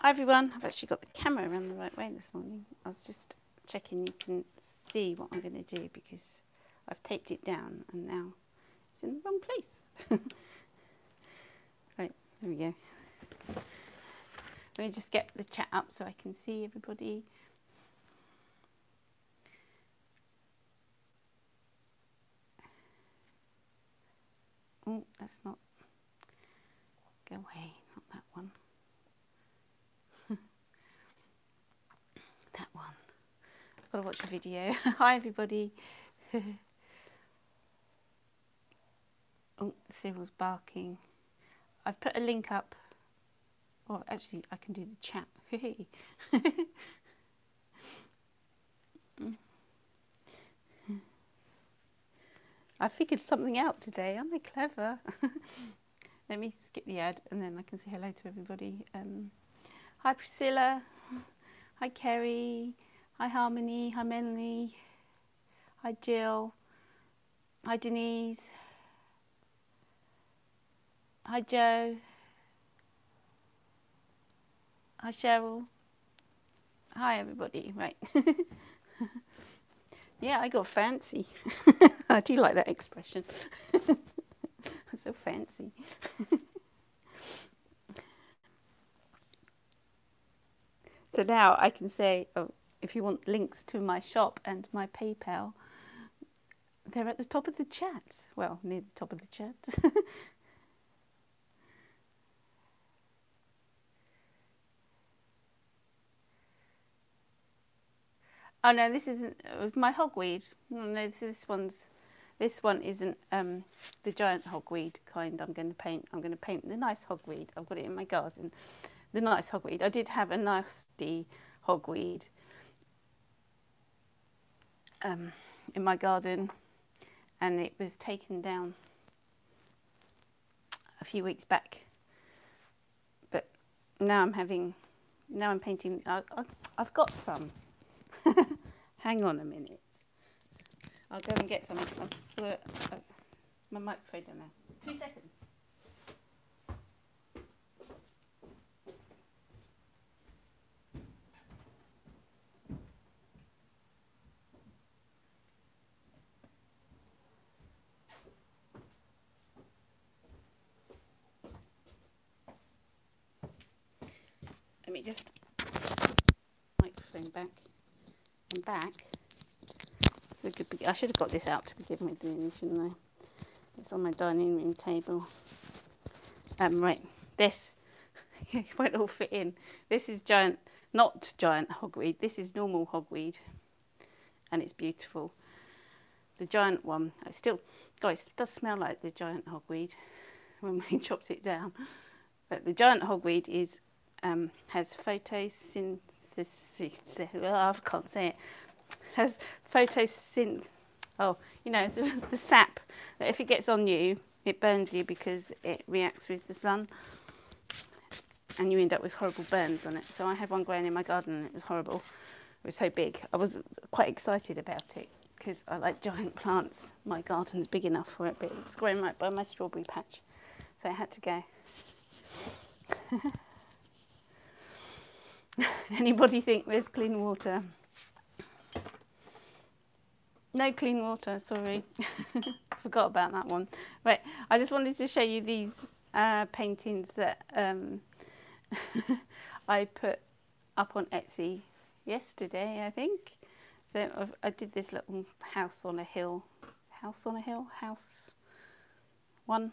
Hi everyone, I've actually got the camera around the right way this morning. I was just checking you can see what I'm going to do because I've taped it down and now it's in the wrong place. right, there we go. Let me just get the chat up so I can see everybody. Oh, that's not. Go away, not that one. That one. I've got to watch a video. Hi, everybody. oh, Cyril's barking. I've put a link up. Oh, actually, I can do the chat. I figured something out today. Aren't I clever? Let me skip the ad and then I can say hello to everybody. Um, hi Priscilla. Hi Kerry. Hi Harmony. Hi Menly. Hi Jill. Hi Denise. Hi Joe. Hi Cheryl. Hi everybody. Right. yeah, I got fancy. I do like that expression. I'm so fancy. So now I can say, oh, if you want links to my shop and my PayPal, they're at the top of the chat. Well, near the top of the chat. oh no, this isn't my hogweed. No, this, this one's this one isn't um, the giant hogweed kind I'm going to paint. I'm going to paint the nice hogweed. I've got it in my garden. The nice hogweed. I did have a nasty hogweed um, in my garden and it was taken down a few weeks back. But now I'm having, now I'm painting, I, I, I've got some. Hang on a minute. I'll go and get some. I'll just put uh, my microphone down there. Two seconds. Me just microphone back and back. I should have got this out to begin with, really, shouldn't I? It's on my dining room table. Um, right, this won't all fit in. This is giant, not giant hogweed. This is normal hogweed, and it's beautiful. The giant one, I still, guys, does smell like the giant hogweed when we chopped it down. But the giant hogweed is um, has photosynthesis. Well, I can't say it has photosynth. Oh, you know, the, the sap that if it gets on you, it burns you because it reacts with the sun and you end up with horrible burns on it. So I had one growing in my garden and it was horrible. It was so big. I was quite excited about it because I like giant plants. My garden's big enough for it, but it was growing right by my strawberry patch. So I had to go. Anybody think there's clean water? No clean water, sorry. Forgot about that one. Right, I just wanted to show you these uh, paintings that um, I put up on Etsy yesterday, I think. So I've, i did this little house on a hill. House on a hill? House one.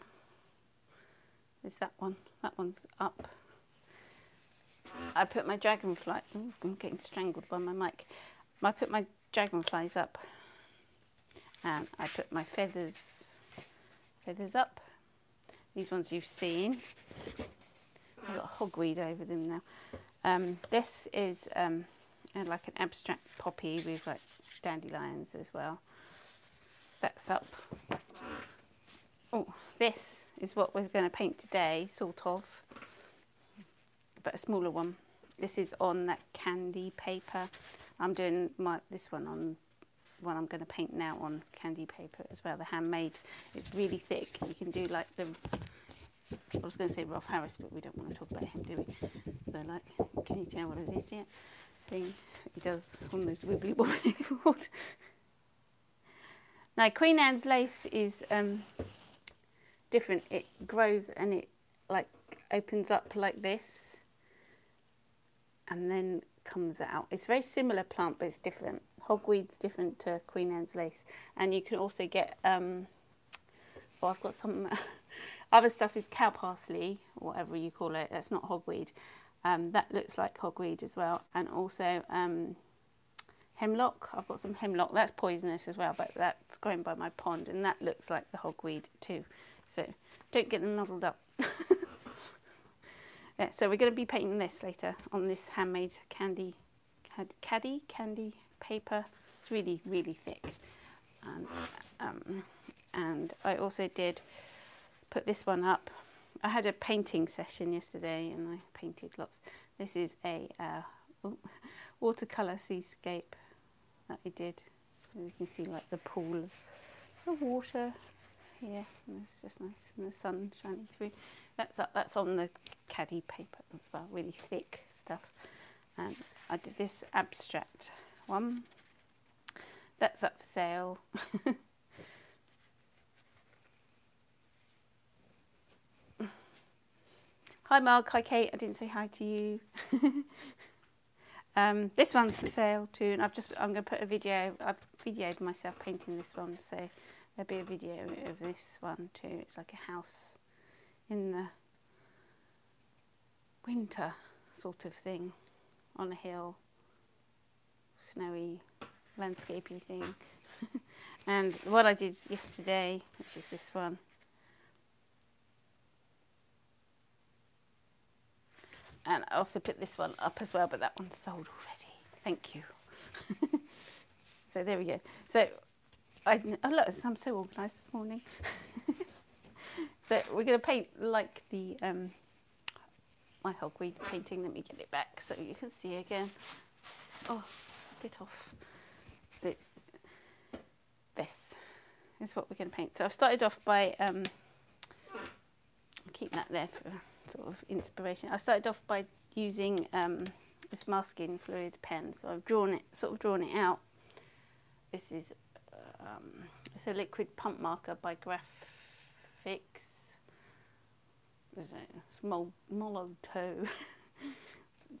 Is that one? That one's up. I put my dragonfly. I'm getting strangled by my mic. I put my dragonflies up and I put my feathers feathers up. These ones you've seen. I've got hogweed over them now. Um, this is um, like an abstract poppy with like dandelions as well. That's up. Oh, this is what we're going to paint today, sort of, but a smaller one. This is on that candy paper. I'm doing my this one on one I'm going to paint now on candy paper as well, the handmade. It's really thick. You can do like the, I was going to say Rolf Harris, but we don't want to talk about him, do we? the like, can you tell what it is yet? Thing he does on those wibbly wobbly now Queen Anne's lace is um, different. It grows and it like opens up like this and then comes out. It's a very similar plant, but it's different. Hogweed's different to Queen Anne's lace. And you can also get, um, well, I've got some other stuff is cow parsley, whatever you call it. That's not hogweed. Um, that looks like hogweed as well. And also um, hemlock. I've got some hemlock. That's poisonous as well, but that's grown by my pond. And that looks like the hogweed too. So don't get them muddled up. yeah, so we're going to be painting this later on this handmade candy, Khadi, candy paper. It's really, really thick. And, um, and I also did put this one up. I had a painting session yesterday and I painted lots. This is a uh, watercolour seascape that I did. You can see like the pool of water here. And it's just nice and the sun shining through. That's up, that's on the Khadi paper as well, really thick stuff. And I did this abstract one. That's up for sale. hi Mark, hi Kate, I didn't say hi to you. um, this one's for sale too, and I've just I'm going to put a video. I've videoed myself painting this one, so There'll be a video of this one too. It's like a house in the winter sort of thing on a hill, snowy landscaping thing. and what I did yesterday, which is this one, and I also put this one up as well, but that one's sold already. Thank you. so there we go. So I, oh look, I'm so organised this morning. so we're going to paint like the um, my hogweed painting. Let me get it back so you can see again. Oh, get off. So this is what we're going to paint. So I've started off by um, keep that there for sort of inspiration. I started off by using um, this masking fluid pen. So I've drawn it, sort of drawn it out. This is um, it's a liquid pump marker by Grafix. It's a small Molotow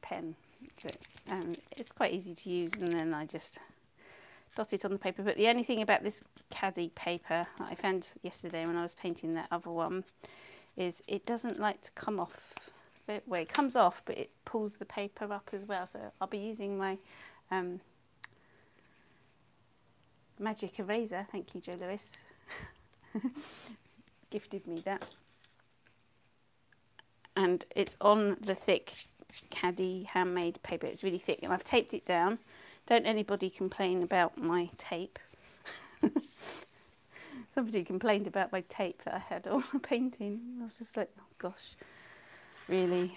pen. So, and it's quite easy to use and then I just dot it on the paper. But the only thing about this Khadi paper that I found yesterday when I was painting that other one is it doesn't like to come off. Well, it comes off, but it pulls the paper up as well. So I'll be using my um, magic eraser. Thank you, Joe Lewis. Gifted me that. And it's on the thick Khadi handmade paper. It's really thick and I've taped it down. Don't anybody complain about my tape. Somebody complained about my tape that I had on a painting. I was just like, oh gosh, really?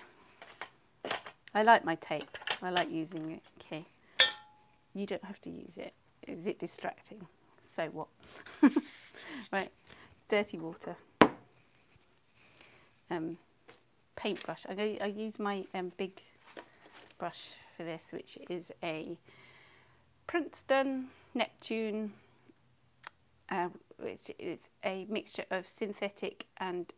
I like my tape. I like using it. Okay. You don't have to use it is it distracting? So what? right, dirty water. Um, paintbrush. I, I use my um, big brush for this, which is a Princeton Neptune. Uh, it's, it's a mixture of synthetic and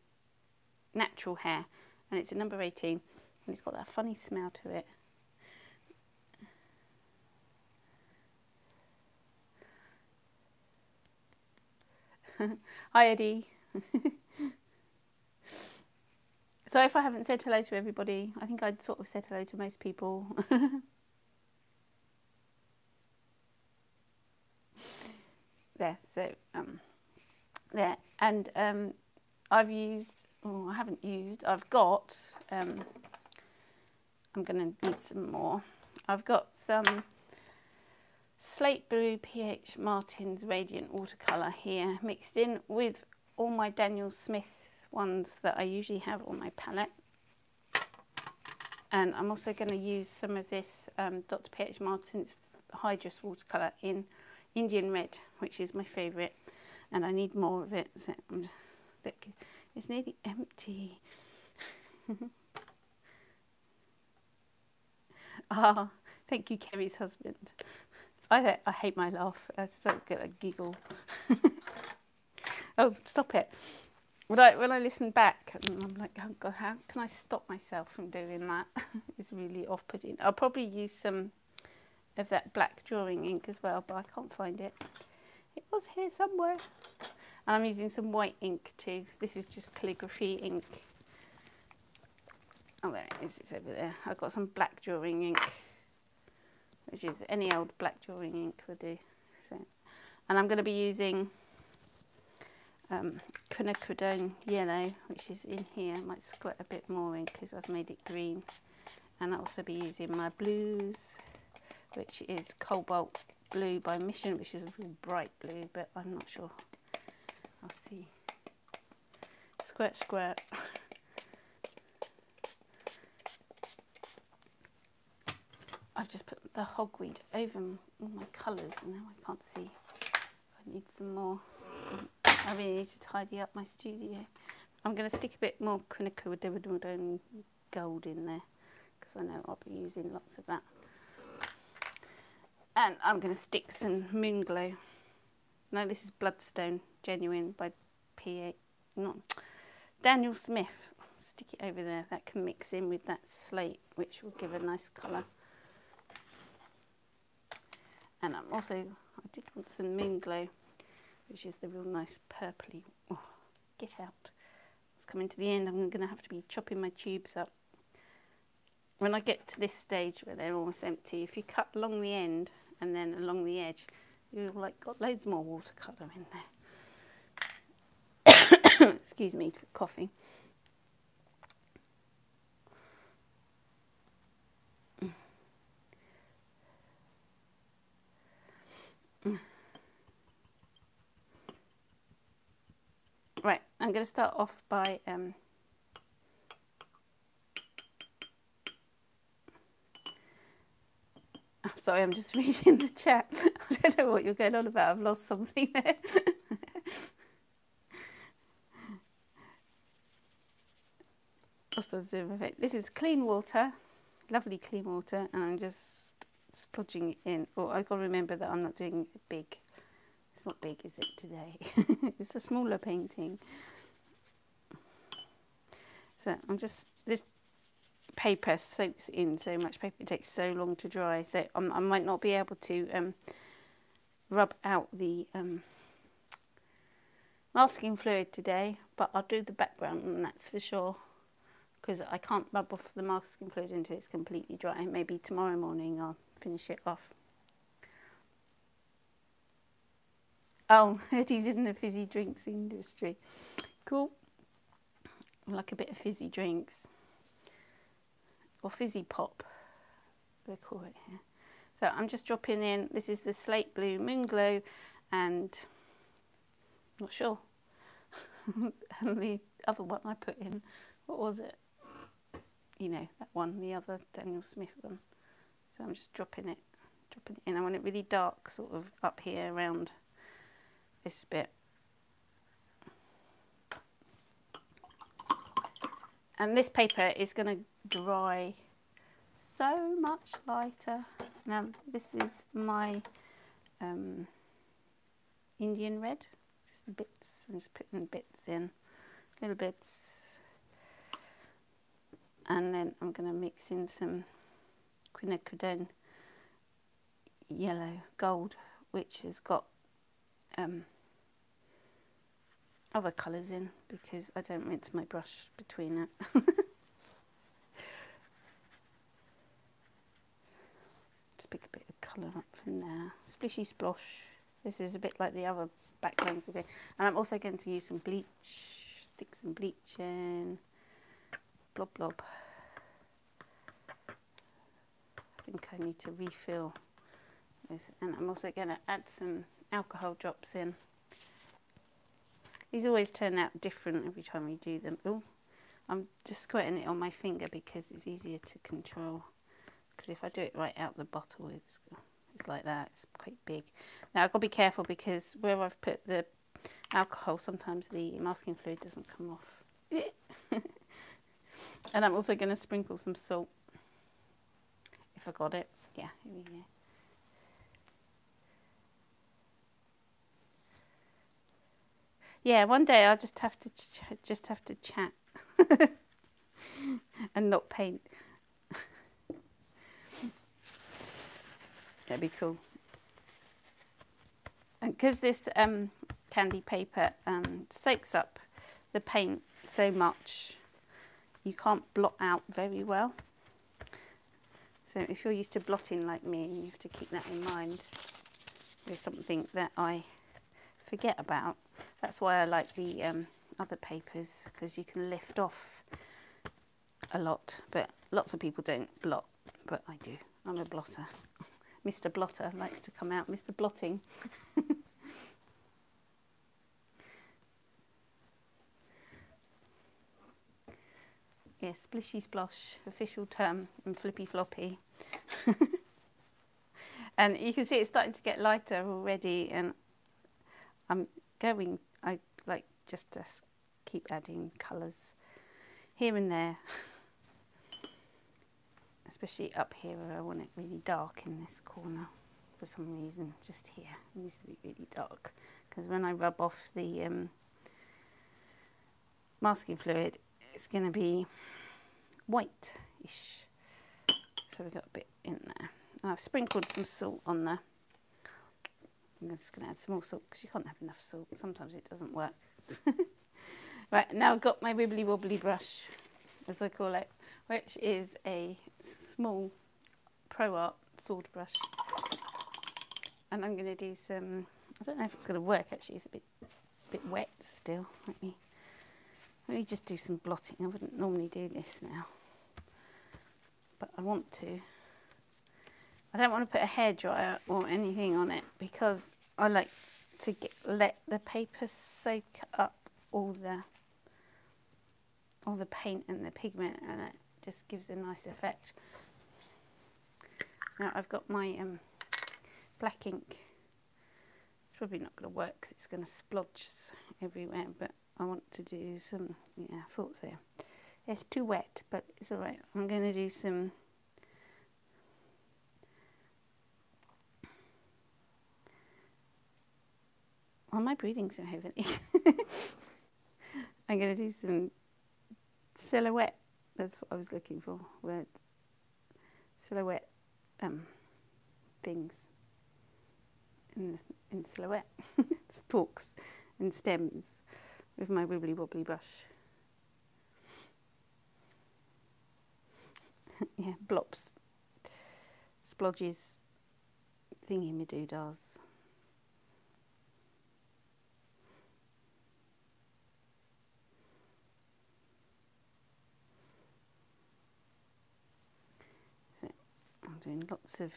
natural hair, and it's a number 18, and it's got that funny smell to it. Hi, Eddie. so if I haven't said hello to everybody, I think I'd sort of said hello to most people. there, so um, there, and um, I've used. Oh, I haven't used. I've got. Um, I'm going to need some more. I've got some slate blue PH Martin's Radiant watercolour here mixed in with all my Daniel Smith ones that I usually have on my palette. And I'm also going to use some of this um, Dr. P.H. Martin's Hydrus watercolour in Indian Red, which is my favourite. And I need more of it. So it's nearly empty. Ah, thank you, Kerry's husband. I I hate my laugh. I start get a giggle. oh, stop it. When I when I listen back, I'm like, oh God, how can I stop myself from doing that? it's really off-putting. I'll probably use some of that black drawing ink as well, but I can't find it. It was here somewhere. And I'm using some white ink too. This is just calligraphy ink. Oh, there it is. It's over there. I've got some black drawing ink which is any old black drawing ink will do. So, and I'm going to be using um, quinacridone yellow, which is in here. I might squirt a bit more in because I've made it green. And I'll also be using my blues, which is Cobalt Blue by Mission, which is a real bright blue, but I'm not sure. I'll see. Squirt, squirt. I've just put the hogweed over all my colours and now I can't see. I need some more. I really need to tidy up my studio. I'm going to stick a bit more quinacridone gold in there because I know I'll be using lots of that. And I'm going to stick some moon glow. No, this is Bloodstone Genuine by P8. Not Daniel Smith. Stick it over there. That can mix in with that slate, which will give a nice colour. And I'm also, I did want some Moon Glow, which is the real nice purpley. Oh, get out. It's coming to the end. I'm going to have to be chopping my tubes up. When I get to this stage where they're almost empty, if you cut along the end and then along the edge, you've like got loads more watercolour in there. Excuse me for coughing. I'm going to start off by um, oh, sorry, I'm just reading the chat. I don't know what you're going on about. I've lost something there. this is clean water, lovely clean water, and I'm just splodging it in. Oh, I've got to remember that I'm not doing big. It's not big, is it, today? it's a smaller painting. So I'm just, this paper soaks in so much paper, it takes so long to dry. So I'm, i might not be able to um, rub out the um, masking fluid today, but I'll do the background and that's for sure. Because I can't rub off the masking fluid until it's completely dry. Maybe tomorrow morning I'll finish it off. Oh, Eddie's in the fizzy drinks industry. Cool. like a bit of fizzy drinks. Or fizzy pop, they call it here. So I'm just dropping in, this is the Slate Blue Moon Glow and not sure. and the other one I put in, what was it? You know, that one, the other Daniel Smith one. So I'm just dropping it, dropping it in. I want it really dark sort of up here around this bit. And this paper is going to dry so much lighter. Now this is my um, Indian red, just the bits, I'm just putting bits in, little bits. And then I'm going to mix in some quinacridone yellow gold, which has got um, other colours in because I don't rinse my brush between it. Just pick a bit of colour up from there. Splishy splosh. This is a bit like the other backgrounds again. And I'm also going to use some bleach, stick some bleach in. Blob blob. I think I need to refill this. And I'm also going to add some alcohol drops in. These always turn out different every time we do them. Oh, I'm just squirting it on my finger because it's easier to control. Because if I do it right out the bottle, it's, it's like that. It's quite big. Now I've got to be careful because where I've put the alcohol, sometimes the masking fluid doesn't come off. and I'm also going to sprinkle some salt if I got it. Yeah, here we go. Yeah, one day I'll just have to just have to chat and not paint. That'd be cool. And because this um, candy paper um, soaks up the paint so much, you can't blot out very well. So if you're used to blotting like me, you have to keep that in mind. There's something that I forget about. That's why I like the um, other papers because you can lift off a lot. But lots of people don't blot, but I do. I'm a blotter. Mr. Blotter likes to come out. Mr. Blotting. yes, Splishy Splosh, official term, and Flippy Floppy. and you can see it's starting to get lighter already and I'm going, I like just to keep adding colours here and there. Especially up here where I want it really dark in this corner for some reason, just here. It needs to be really dark because when I rub off the um, masking fluid, it's going to be white-ish. So we've got a bit in there. I've sprinkled some salt on there. I'm just going to add some more salt because you can't have enough salt. Sometimes it doesn't work. right, now I've got my wibbly wobbly brush, as I call it, which is a small Pro Art sword brush. And I'm going to do some, I don't know if it's going to work actually, it's a bit, bit wet still. Let me, let me just do some blotting. I wouldn't normally do this now, but I want to. I don't want to put a hairdryer or anything on it because I like to get, let the paper soak up all the all the paint and the pigment and it just gives a nice effect. Now I've got my um, black ink. It's probably not going to work because it's going to splodge everywhere but I want to do some, yeah I thought. It's too wet but it's alright. I'm going to do some Why am I breathing so heavily? I'm going to do some silhouette. That's what I was looking for. Word. Silhouette um, things in, in silhouette. Stalks and stems with my wibbly wobbly brush. yeah, blops, splodges, thingy me doing lots of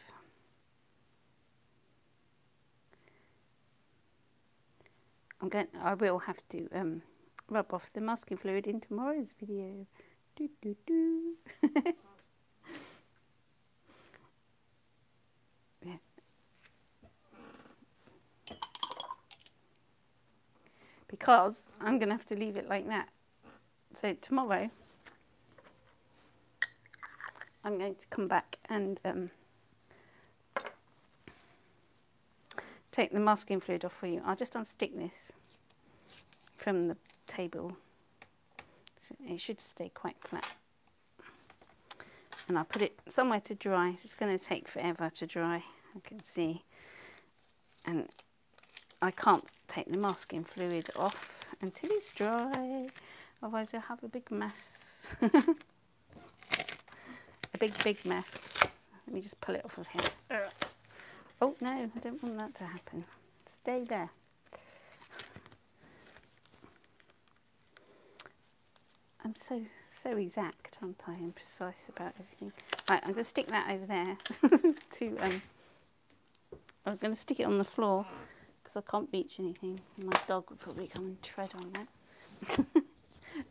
I'm going I will have to um, rub off the masking fluid in tomorrow's video. Do, do, do. yeah. Because I'm going to have to leave it like that. So tomorrow I'm going to come back and um, take the masking fluid off for you. I'll just unstick this from the table. So it should stay quite flat. And I'll put it somewhere to dry. It's going to take forever to dry, I can see. And I can't take the masking fluid off until it's dry. Otherwise I'll have a big mess. big, big mess. Let me just pull it off of here. Oh, no, I don't want that to happen. Stay there. I'm so, so exact, aren't I, and precise about everything. Right, I'm going to stick that over there to, um, I'm going to stick it on the floor because I can't reach anything. My dog would probably come and tread on that.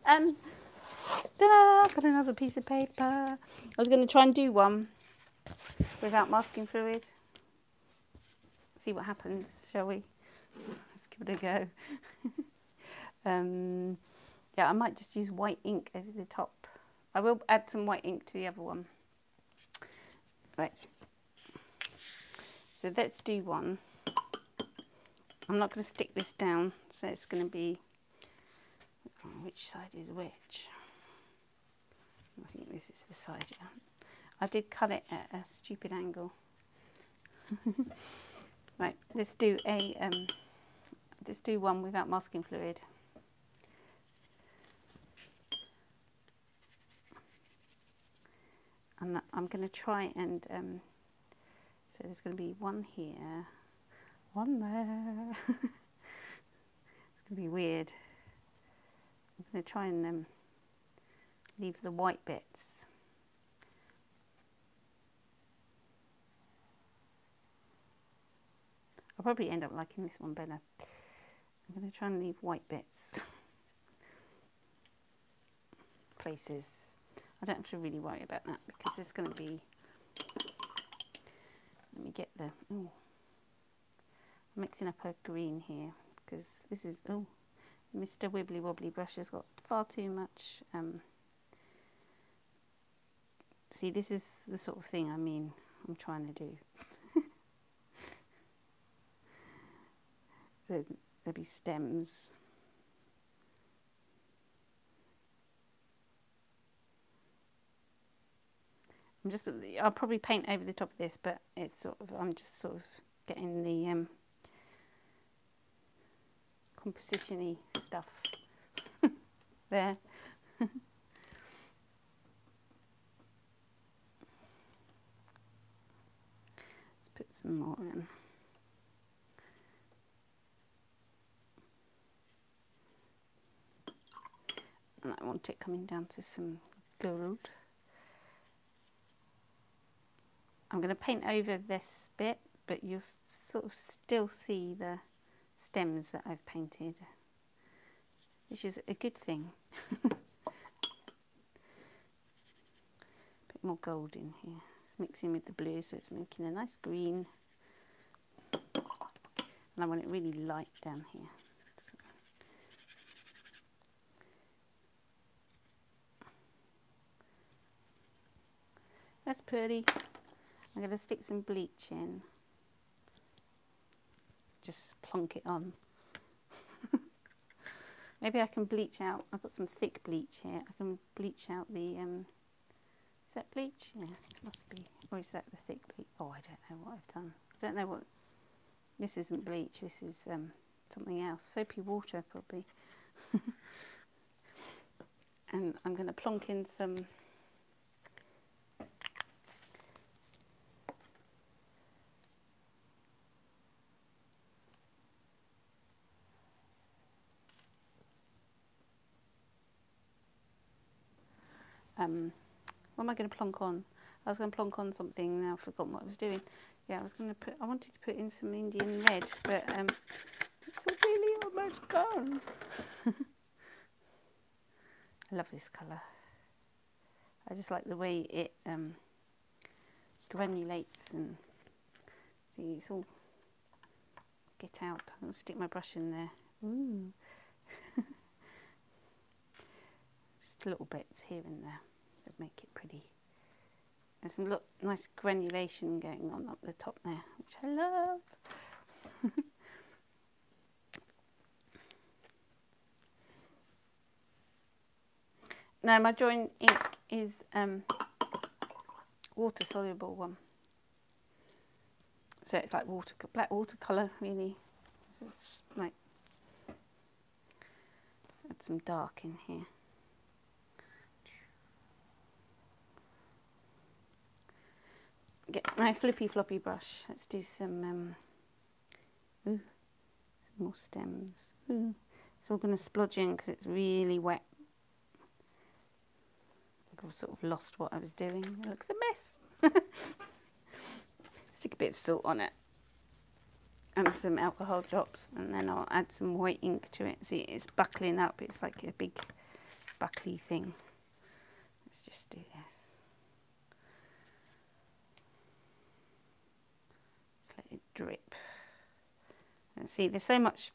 um, Ta-da! Got another piece of paper. I was going to try and do one without masking fluid. See what happens, shall we? Let's give it a go. um, yeah, I might just use white ink over the top. I will add some white ink to the other one. Right. So let's do one. I'm not going to stick this down, so it's going to be oh, which side is which. I think this is the side. Yeah. I did cut it at a stupid angle. right, let's do a um, just do one without masking fluid. And I'm going to try and um, so there's going to be one here, one there. it's going to be weird. I'm going to try and um, leave the white bits. I'll probably end up liking this one better. I'm going to try and leave white bits places. I don't have to really worry about that because there's going to be let me get the oh mixing up a green here because this is oh Mr. Wibbly Wobbly brush has got far too much um, see this is the sort of thing I mean I'm trying to do so there'll be stems I'm just, I'll probably paint over the top of this, but it's sort of, I'm just sort of getting the um, composition stuff there. put some more in. And I want it coming down to some gold. I'm going to paint over this bit, but you'll sort of still see the stems that I've painted, which is a good thing. a bit more gold in here. Mixing with the blue, so it's making a nice green. And I want it really light down here. That's pretty. I'm going to stick some bleach in. Just plonk it on. Maybe I can bleach out, I've got some thick bleach here. I can bleach out the, um, is that bleach? Yeah, must be. Or is that the thick bleach? Oh, I don't know what I've done. I don't know what, this isn't bleach, this is um, something else. Soapy water, probably. and I'm going to plonk in some um, what am I going to plonk on? I was going to plonk on something, now I've forgotten what I was doing. Yeah, I was going to put, I wanted to put in some Indian red, but um, it's really almost gone. I love this colour. I just like the way it um, granulates and see it's all get out. I'm going to stick my brush in there. Ooh. Just little bits here and there make it pretty. There's some look, nice granulation going on up the top there, which I love. now my drawing ink is um, water soluble one. So it's like water, black watercolour really. This is like, add some dark in here. Get my flippy floppy brush. Let's do some, um, ooh, some more stems. Ooh. It's all going to splodge in because it's really wet. I've sort of lost what I was doing. It looks a mess. Stick a bit of salt on it and some alcohol drops and then I'll add some white ink to it. See, it's buckling up. It's like a big buckly thing. Let's just do this. Drip. And see, there's so much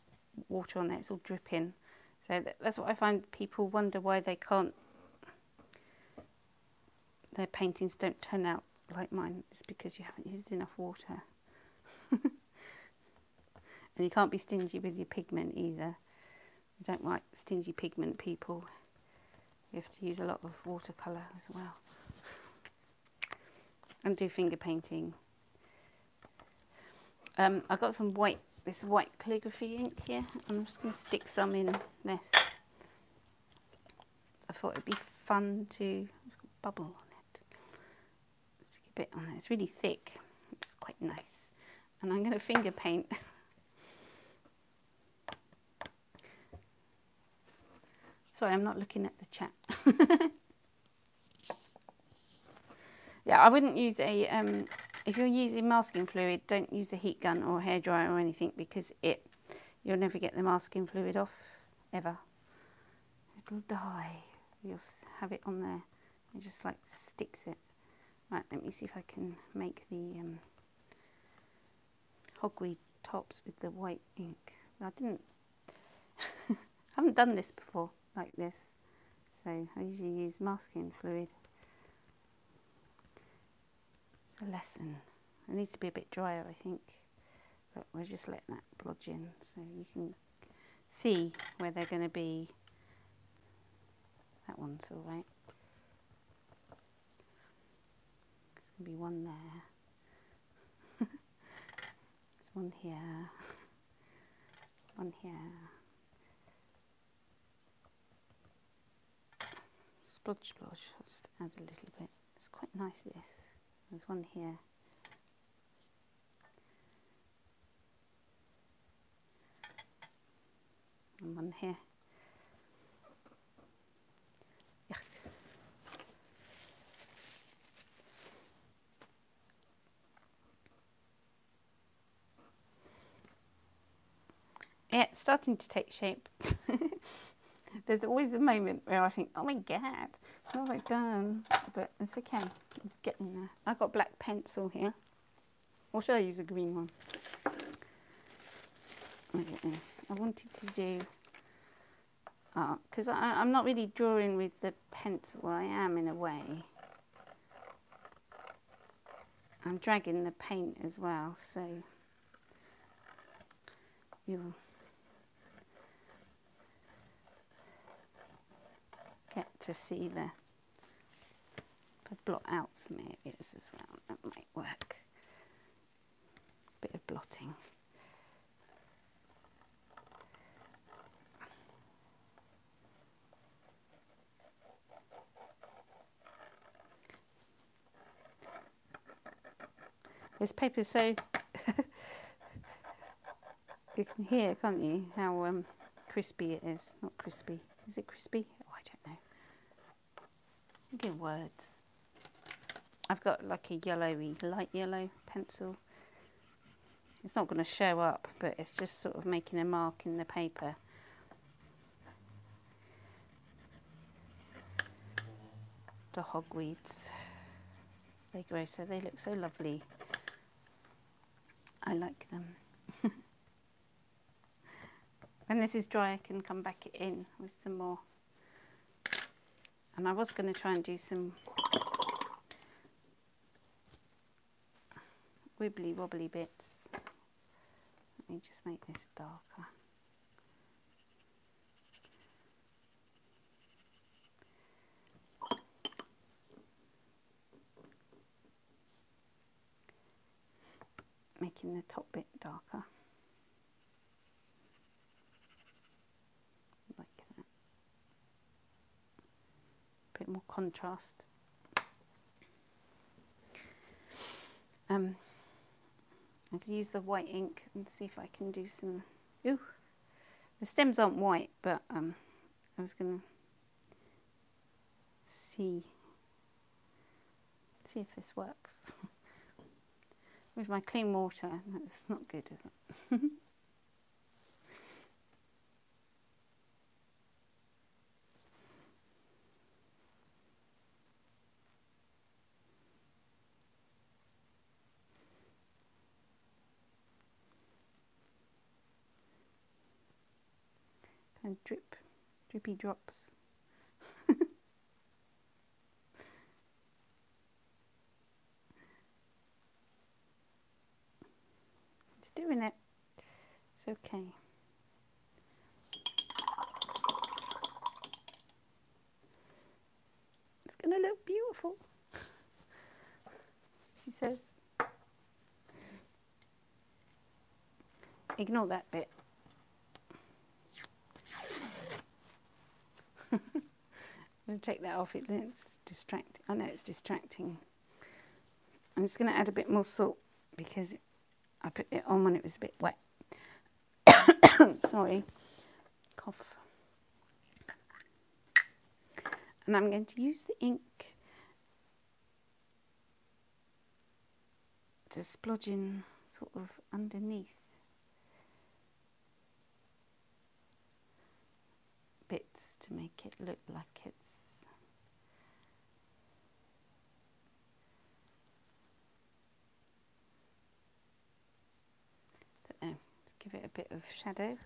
water on there, it's all dripping. So that's what I find people wonder why they can't, their paintings don't turn out like mine, it's because you haven't used enough water. and you can't be stingy with your pigment either. I don't like stingy pigment people. You have to use a lot of watercolour as well. and do finger painting. Um, I've got some white, this white calligraphy ink here. I'm just going to stick some in this. I thought it'd be fun to, it's got bubble on it. Stick a bit on there. It's really thick. It's quite nice. And I'm going to finger paint. Sorry, I'm not looking at the chat. yeah, I wouldn't use a, um, if you're using masking fluid, don't use a heat gun or hairdryer or anything because it, you'll never get the masking fluid off, ever. It'll die. You'll have it on there. It just like sticks it. Right, let me see if I can make the um, hogweed tops with the white ink. I didn't, I haven't done this before like this. So I usually use masking fluid. It's a lesson. It needs to be a bit drier, I think. But we're just letting that blodge in so you can see where they're going to be. That one's all right. There's going to be one there. There's one here. one here. splodge splodge just adds a little bit. It's quite nice this. There's one here. And one here. Yeah, it's starting to take shape. there's always a moment where I think, oh my god, I done? But it's okay, it's getting there. I've got black pencil here. Or should I use a green one? I don't know. I wanted to do because I'm not really drawing with the pencil. Well, I am in a way. I'm dragging the paint as well, so you'll get to see the, if I blot out some areas as well, that might work. Bit of blotting. This paper is so you can hear, can't you, how um, crispy it is. Not crispy. Is it crispy? Oh, I don't know. Give words. I've got like a yellowy, light yellow pencil. It's not going to show up, but it's just sort of making a mark in the paper. The hogweeds. They grow so they look so lovely. I like them. when this is dry I can come back in with some more and I was going to try and do some wibbly wobbly bits. Let me just make this darker. Making the top bit darker. Bit more contrast. Um, I could use the white ink and see if I can do some. Ooh, the stems aren't white, but um, I was gonna see see if this works with my clean water. That's not good, is it? and drip, drippy drops. it's doing it. It's okay. It's gonna look beautiful, she says. Ignore that bit. I'm going to take that off, it's distracting. I know it's distracting. I'm just going to add a bit more salt because I put it on when it was a bit wet. Sorry, cough. And I'm going to use the ink to splodge in sort of underneath bits to make it look like it's don't know, let's give it a bit of shadow.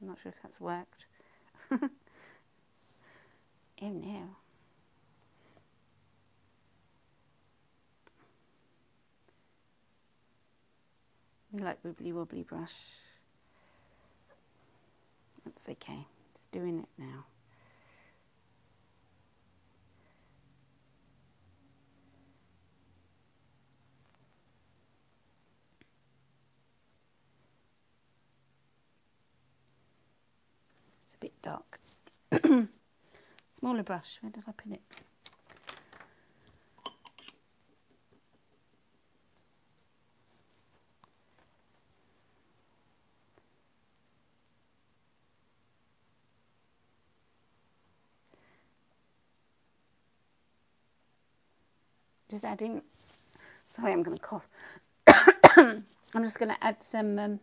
I'm not sure if that's worked. oh no. We like wibbly wobbly brush. That's okay. Doing it now. It's a bit dark. Smaller brush, where did I pin it? Just adding, sorry, I'm going to cough. I'm just going to add some um,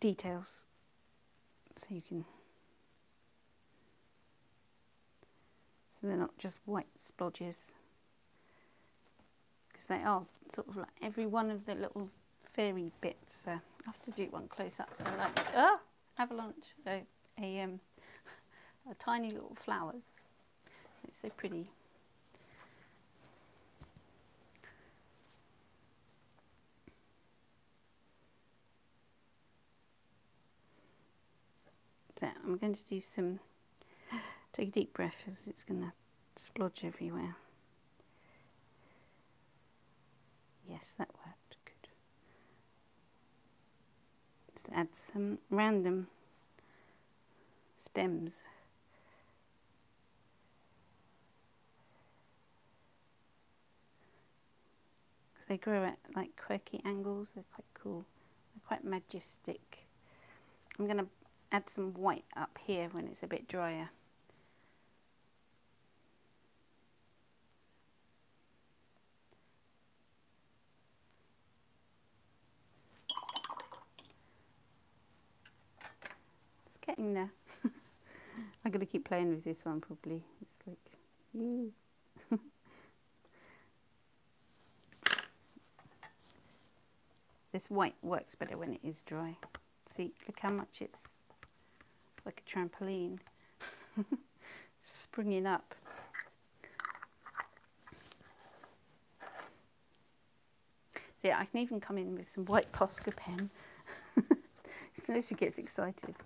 details so you can so they're not just white splodges. Because they are sort of like every one of the little fairy bits so I have to do one close up. Like ah avalanche so a um a tiny little flowers it's so pretty So I'm going to do some, take a deep breath as it's going to splodge everywhere. Yes, that worked. Good. Just add some random stems. Because they grow at like quirky angles, they're quite cool. They're quite majestic. I'm going to add some white up here when it's a bit drier. It's getting there. I'm going to keep playing with this one probably. It's like, mm. this white works better when it is dry. See, look how much it's like a trampoline, springing up. So yeah, I can even come in with some white Posca pen. as soon as she gets excited.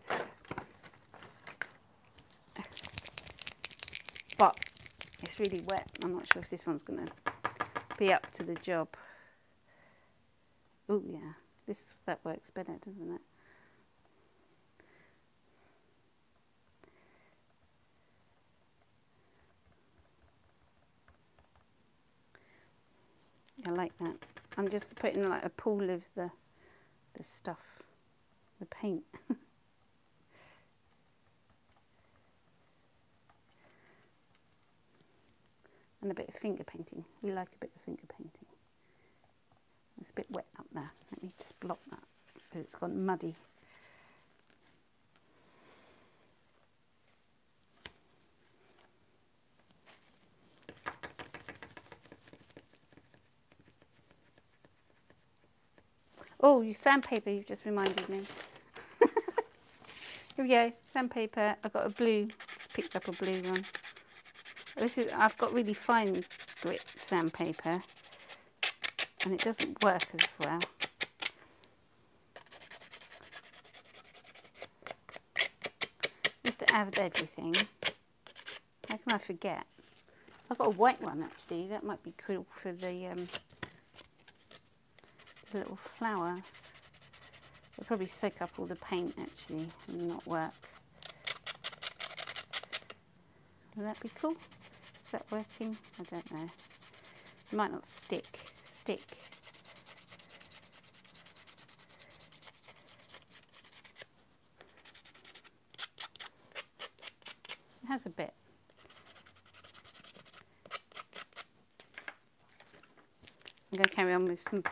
But it's really wet. I'm not sure if this one's going to be up to the job. Oh yeah, this that works better, doesn't it? I like that. I'm just putting like a pool of the the stuff, the paint. and a bit of finger painting. We like a bit of finger painting. It's a bit wet up there. Let me just block that because it's gone muddy. Oh, you sandpaper, you've just reminded me. Here we go, sandpaper. I've got a blue, just picked up a blue one. This is I've got really fine grit sandpaper and it doesn't work as well. Have to add everything. How can I forget? I've got a white one actually, that might be cool for the, um, the little flowers. It'll probably soak up all the paint actually and not work. Will that be cool? Is that working? I don't know. It might not stick. Stick. It has a bit. I'm going to carry on with some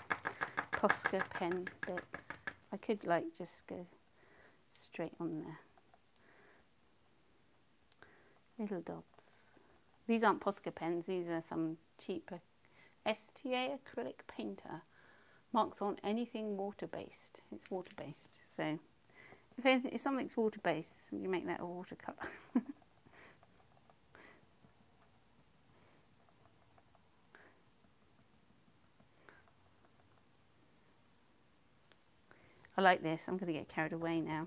Posca pen bits. I could like just go straight on there. Little dots. These aren't Posca pens, these are some cheaper STA acrylic painter marked on anything water-based. It's water-based, so if, anything, if something's water-based, you make that a watercolour. I like this. I'm going to get carried away now.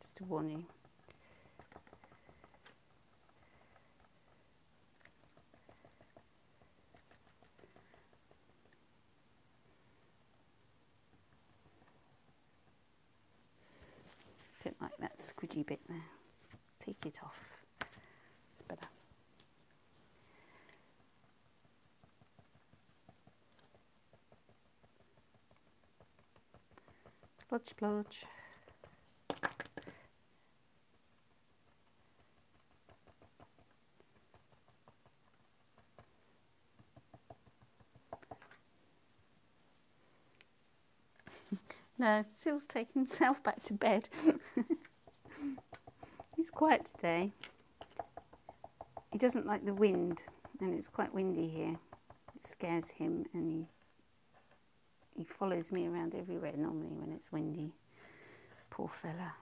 Just to warn you. Don't like that squidgy bit there. Take it off. It's better. Splodge, splodge. no, Sill's taking himself back to bed. He's quiet today. He doesn't like the wind and it's quite windy here. It scares him and he he follows me around everywhere normally when it's windy. Poor fella.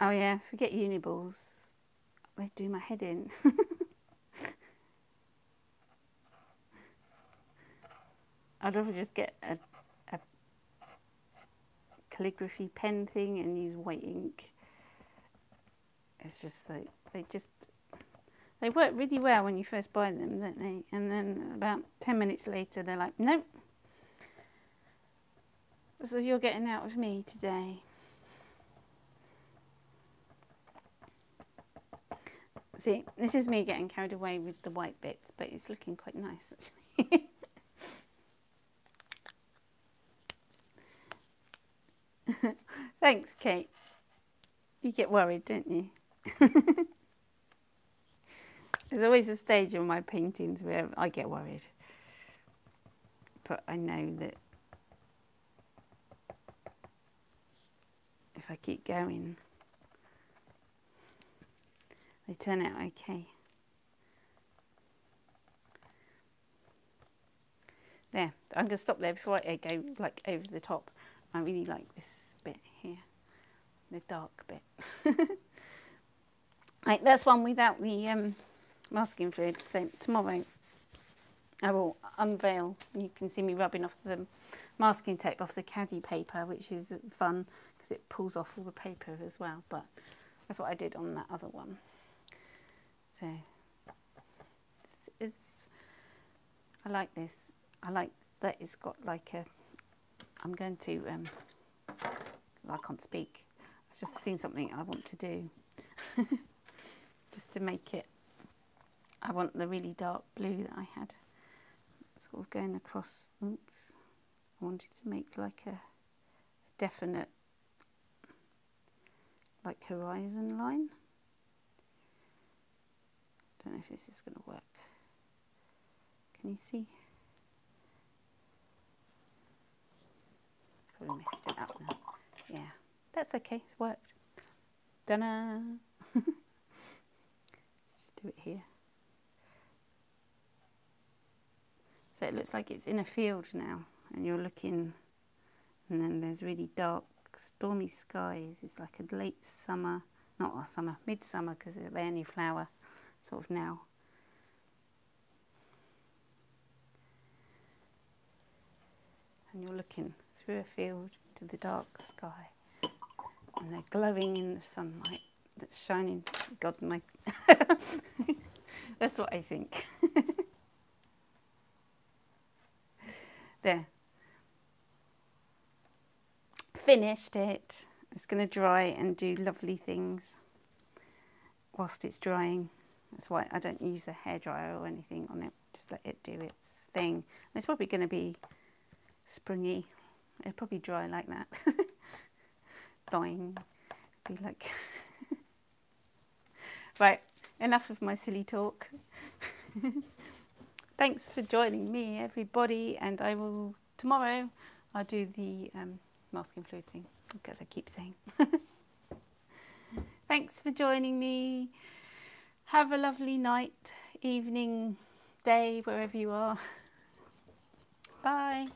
Oh yeah, forget uniballs. They do my head in. I'd rather just get a, a calligraphy pen thing and use white ink. It's just like they just they work really well when you first buy them, don't they? And then about ten minutes later, they're like, nope. So you're getting out of me today. See, this is me getting carried away with the white bits, but it's looking quite nice actually. Thanks, Kate. You get worried, don't you? There's always a stage in my paintings where I get worried. But I know that if I keep going, they turn out okay. There, I'm going to stop there before I go like over the top. I really like this bit here, the dark bit. right, that's one without the um, masking fluid. So tomorrow I will unveil. You can see me rubbing off the masking tape off the Khadi paper, which is fun because it pulls off all the paper as well. But that's what I did on that other one. So it's, I like this. I like that it's got like a, I'm going to, um, I can't speak. I've just seen something I want to do. just to make it, I want the really dark blue that I had. Sort of going across, oops. I wanted to make like a, a definite, like horizon line don't know if this is going to work. Can you see? Probably messed it up now. Yeah, that's okay, it's worked. Dunna. Just do it here. So it looks like it's in a field now and you're looking and then there's really dark stormy skies. It's like a late summer, not a summer, midsummer because they only flower sort of now. And you're looking through a field to the dark sky and they're glowing in the sunlight that's shining. God, my. that's what I think. there. Finished it. It's going to dry and do lovely things whilst it's drying. That's why I don't use a hairdryer or anything on it. Just let it do its thing. And it's probably going to be springy. It'll probably dry like that. Dying. Be like... right, enough of my silly talk. Thanks for joining me, everybody, and I will, tomorrow, I'll do the um, masking fluid thing, because I keep saying. Thanks for joining me. Have a lovely night, evening, day, wherever you are. Bye.